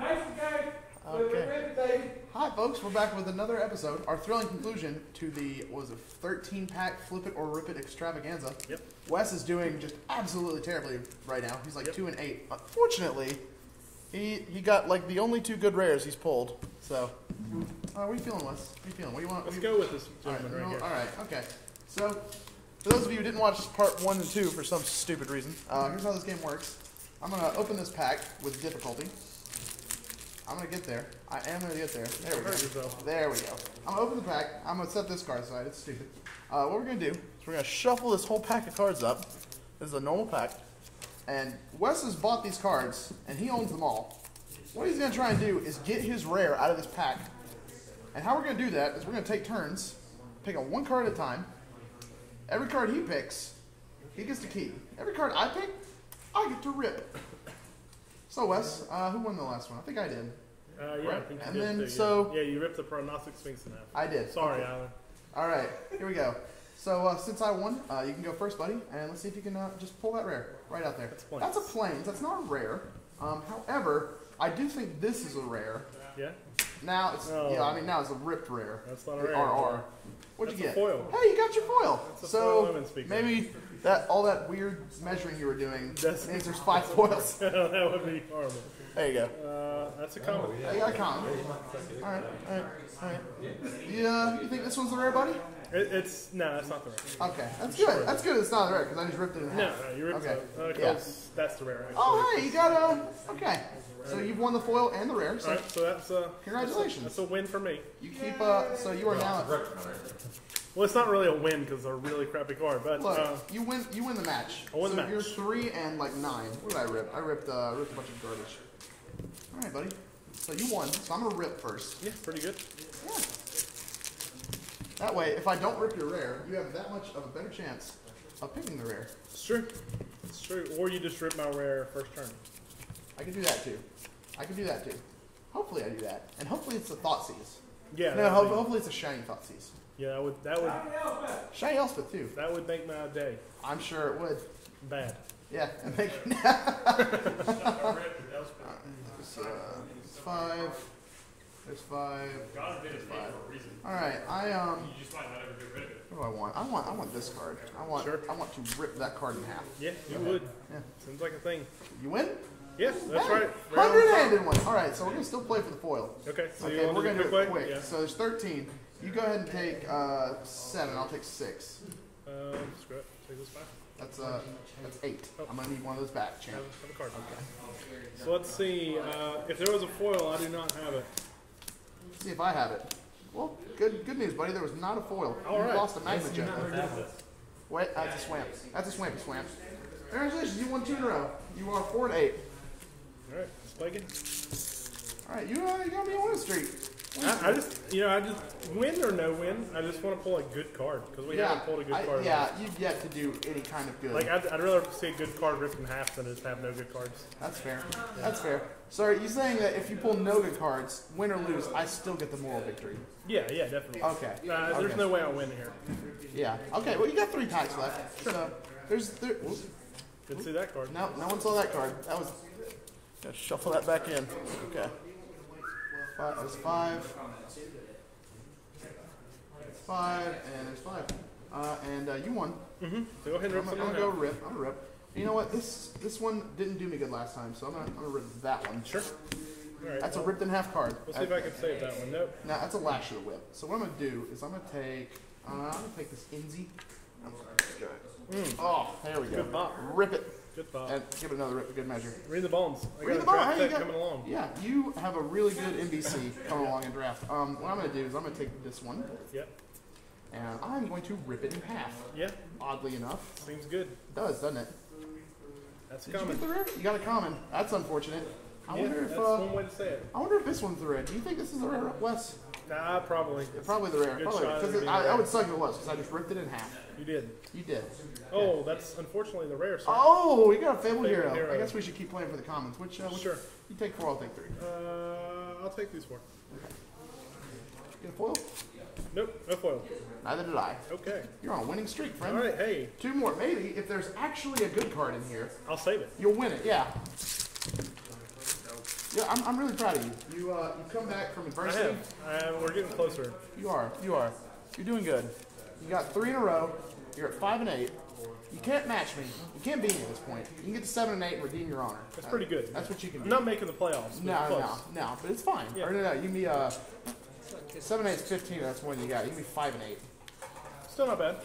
Nice. Okay. Hi, folks. We're back with another episode. Our thrilling conclusion to the was a 13 pack Flip It or Rip It extravaganza. Yep. Wes is doing just absolutely terribly right now. He's like Yep. two and eight. Unfortunately, he he got like the only two good rares he's pulled. So, uh, what are you feeling, Wes? What are you feeling? What do you want? Let's you- go with this All right, gentleman right no, here. all right, okay. So, for those of you who didn't watch part one and two for some stupid reason, uh, here's how this game works. I'm gonna open this pack with difficulty. I'm gonna get there. I am gonna get there. There we go. Yourself. There we go. I'm gonna open the pack. I'm gonna set this card aside. It's stupid. Uh, what we're gonna do is we're gonna shuffle this whole pack of cards up. This is a normal pack, and Wes has bought these cards, and he owns them all. What he's gonna try and do is get his rare out of this pack. And how we're gonna do that is we're gonna take turns, picking one card at a time. Every card he picks, he gets to keep. Every card I pick, I get to rip. So Wes, uh, who won the last one? I think I did. Uh, yeah, I Right. think you And did then, too, yeah. so- yeah, you ripped the prognostic sphinx in half. I did. Sorry, Okay. Alan. All right, here we go. So uh, since I won, uh, you can go first, buddy, and let's see if you can uh, just pull that rare right out there. That's plains. That's a plains. That's not a rare. Um, however, I do think this is a rare. Yeah, Now it's Oh. yeah. I mean now it's a ripped rare. that's not a rare. RR. What'd you get? a foil. Hey, you got your foil. That's a so foil lemon speaker. maybe that all that weird measuring you were doing That's- means there's five foils. that would be horrible. There you go. Uh, that's a common. I got a con. All right, all right, all right. Yeah, you think this one's the rare, buddy? It, it's no, that's not the rare. Okay, that's good. That's good. It's not the rare because I just ripped it in half. No, no, you ripped Okay. the. Uh, Yeah. 'cause that's the rare. Actually. Oh, hey, you got a. Okay. So you've won the foil and the rare. So All right, so that's uh, Congratulations. That's a win for me. you keep. Uh, so you are now. Well, it's not really a win because they're a really crappy card, but Look, uh, you win. You win the match. I won so the match. You're three and like nine. What did I rip? I ripped. Uh, ripped a bunch of garbage. All right, buddy. So you won. So I'm gonna rip first. yeah, pretty good. Yeah. That way, if I don't rip your rare, you have that much of a better chance of picking the rare. It's true. It's true. Or you just rip my rare first turn. I can do that too. I can do that too. Hopefully, I do that, and hopefully it's a thought Thoughtseize. Yeah. no, ho- be- hopefully it's a shiny thought Thoughtseize. yeah, that would that would Shiny Elspeth too. that would make my day I'm sure it would. bad. Yeah, and make there's, uh, five. There's five. There's five. for a reason. All right, I um. What do I want? I want I want this card. I want Sure. I want to rip that card in half. Yeah, you would. Yeah. Seems like a thing. You win? Yeah, that's Hey, right. Right Hundred-handed one. All right, so we're gonna still play for the foil. Okay, so okay, you we're gonna do do it it quick? quick. Yeah. So there's 13. You go ahead and take uh, seven. I'll take six. Um, screw it. Take this back. That's uh, that's eight. Oh. I'm gonna need one of those back, champ. Have, have a card. Okay. So let's see. Uh, if there was a foil, I do not have it. See if I have it. Well, good good news, buddy. There was not a foil. All you right. lost a magma jet. Wait, that's a swamp. That's a swampy swamp. Congratulations, you won two in a row. You are four and eight. All right, spiking. All right, you uh, you got me on winning streak. I, I just, you know, I just win or no win. I just want to pull a good card because we haven't pulled a good I- card. yeah, you've yet to do any kind of good. Like I'd, I'd rather see a good card ripped in half than just have no good cards. That's fair. That's fair. So are you saying that if you pull no good cards, win or lose, I still get the moral victory? Yeah, yeah, definitely. Okay. Uh, there's Okay. no way I'll win here. Yeah. Okay. Well, you got three packs left. So there's there. whoop. Didn't see that card. No, no one saw that card. That was. Gotta shuffle that back in. Okay. Five. There's five. Five and there's five. Uh, and uh, you won. Mm-hmm. So go ahead and rip I'm, some gonna go rip. I'm gonna rip. You know what? This this one didn't do me good last time, so I'm gonna, I'm gonna rip that one. Sure. All right. That's a ripped in half card. We'll see if I can save that one. Nope. Now that's a lash of the whip. So what I'm gonna do is I'm gonna take uh, I'm gonna take this Inzi. I'm sorry. Oh, there we go. Good pop. Rip it Good thought. and give it another rip, a good measure. Read the bones. I Read the a ball. draft Hey, you got- coming along. Yeah, you have a really good NBC coming along in draft. Um, what I'm gonna do is I'm gonna take this one Yep. and I'm going to rip it in half. Yeah. Oddly enough, Seems good. it does, doesn't it? That's Did you common. get the rare? You got a common. That's unfortunate. I Yeah, wonder if that's uh, one way to say it. I wonder if this one's the rare. Do you think this is the rare, Wes? Nah, probably. Probably the rare. Probably shot because it I, I would suck if it was because I just ripped it in half. You did. You did. Oh, that's unfortunately the rare. Sir. Oh, we got a Fable Fable hero. Hero. I guess we should keep playing for the commons. Which, uh, which Sure. You take four, I'll take three. Uh, I'll take these four. Get a foil? Nope, no foil. Neither did I. Okay. You're on a winning streak, friend. All right, hey, Two more. Maybe if there's actually a good card in here, I'll save it. you'll win it. Yeah. Yeah, I'm, I'm really proud of you. You uh, you come back from I adversity. have. I have. We're getting closer. You are. You are. You're doing good. You got three in a row. You're at five and eight. You can't match me. You can't beat me at this point. You can get to seven and eight and redeem your honor. That's pretty good. That's what you can I'm do. not making the playoffs. but No, close. no, no. But it's fine. Yeah. Or no, no. You can be uh, seven, eight, fifteen. That's one you got. You can be five and eight. Still not bad.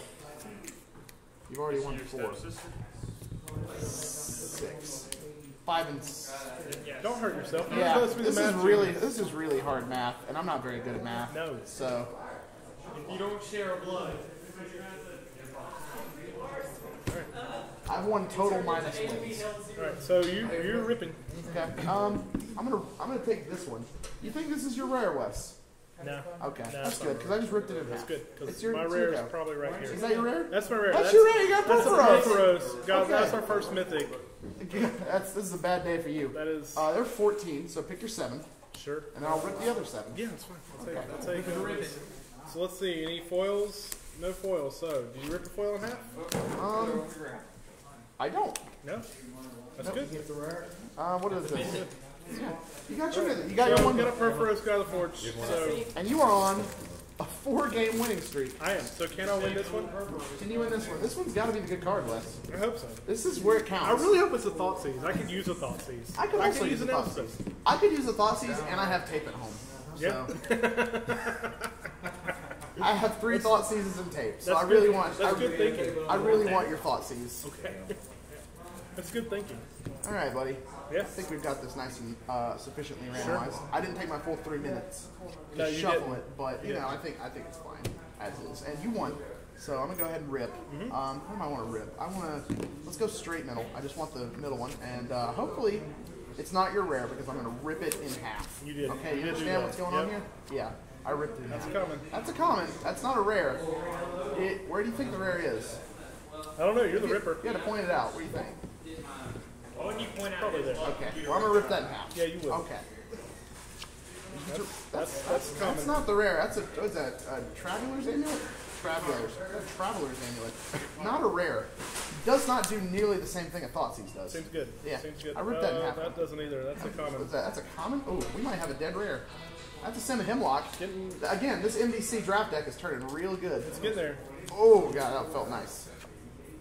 You've already won four. Six. Five and. s- Don't hurt yourself. You're Yeah. supposed to be the This is really genius. this is really hard math, and I'm not very good at math. No. So If You don't share a blood. I've won total minus wins. All right. So you you're ripping. Okay. Um, I'm gonna I'm gonna take this one. You think this is your rare, Wes? No. Okay, No, that's good because I just ripped it in That's good because my it's rare is probably right Is here. that your rare? That's my rare. That's your rare. You got That's both the of Purphoros. God, Okay. that's our first mythic. That's this is a bad day for you. That is Uh, they're 14, so pick your seven, sure. and then I'll rip the other seven. Yeah, that's fine. I'll take, I'll take it. So let's see. Any foils? No foils. So did you rip the foil in half? Um, I don't. No. That's good. Uh, what is this? Yeah. You got your you got So your one, got a Purphoros, got a Forge. So and you are on a four-game winning streak. I am. So can I win this one? Can you win this one? This one's got to be the good card, Wes. I hope so. This is where it counts. I really hope it's a Thoughtseize. I could use a Thoughtseize. I could also use a an thought episode. I could use a Thoughtseize, and I have tape at home. Yeah. So. I have three Thoughtseizes and tape, so I really good. want. That's I, good thinking. I really want your Thoughtseize. Okay. That's good thinking. All right, buddy. Yeah. I think we've got this nice and uh, sufficiently randomized. Sure. I didn't take my full three minutes to No, shuffle didn't. it, but you You know, I think I think it's fine as is. And you won, so I'm gonna go ahead and rip. Mm-hmm. Um, what do I want to rip? I want to let's go straight middle. I just want the middle one, and uh, hopefully it's not your rare because I'm gonna rip it in half. You did. Okay, You you, understand what's going on here? Yeah, I ripped it in That's half. common. That's a common. That's not a rare. It, where do you think the rare is? I don't know. You're the ripper. You had to point it out. What do you think? Point out. Probably there. Okay. Well, I'm gonna rip that in half. Yeah, you will. Okay. That's, That's, that's that's common. not the rare. That's a what's that? A traveler's amulet. Travelers. A traveler's amulet. Not a rare. Does not do nearly the same thing a Thoughtseize does. Seems good. Yeah. Seems good. I ripped that in Uh, half. That doesn't either. That's a common. What's that? That's a common. Oh, we might have a dead rare. That's a Sema Hemlock. Getting, Again, this MDC draft deck is turning real good. it's getting there. Oh god, that felt nice.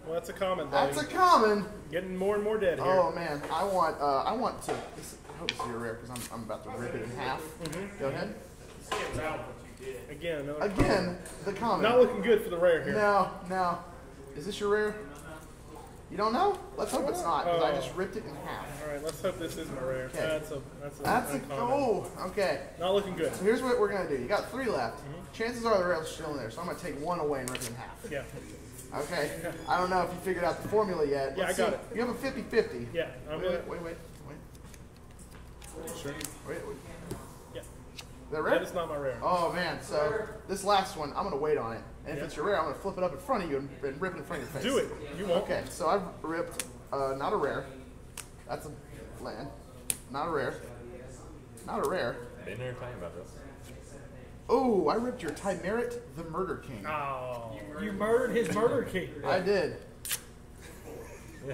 Well, that's a common. That's a common. Getting more and more dead here. Oh man, I want. Uh, I want to. This, I hope this is your rare because I'm, I'm about to rip it in half. Mm-hmm. Go ahead. Again, Again, the common. Not looking good for the rare here. No, no. Is this your rare? You don't know? Let's hope it's not, because I Oh. just ripped it in half. All right, let's hope this isn't a rare. Okay. That's a that's a That's a oh, okay. Not looking good. So here's what we're gonna do. You got three left. Mm-hmm. Chances are the rare's still in there, so I'm gonna take one away and rip it in half. Yeah, Okay. I don't know if you figured out the formula yet. Yeah, Let's I got see. it. You have a 50-50. yeah. I'm Wait, wait, wait, wait, wait. Sure. Wait, wait. Yeah. Is that rare? That is not my rare. Oh man, so this last one, I'm gonna wait on it. And if Yeah. it's your rare, I'm gonna flip it up in front of you and, and rip it in front of your face. Do it. You won't. Okay, so I've ripped uh, not a rare. That's a land. Not a rare. Not a rare. Been there talking about this. Oh, I ripped your Tymaret the Murder King. Oh, You murdered his murder king. I did.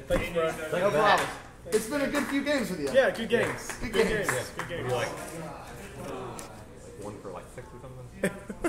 thanks, bro. No problem. It's been a good few games with you. Yeah, good games. Good Good games. games. Good games. Maybe like uh, one for like six or something.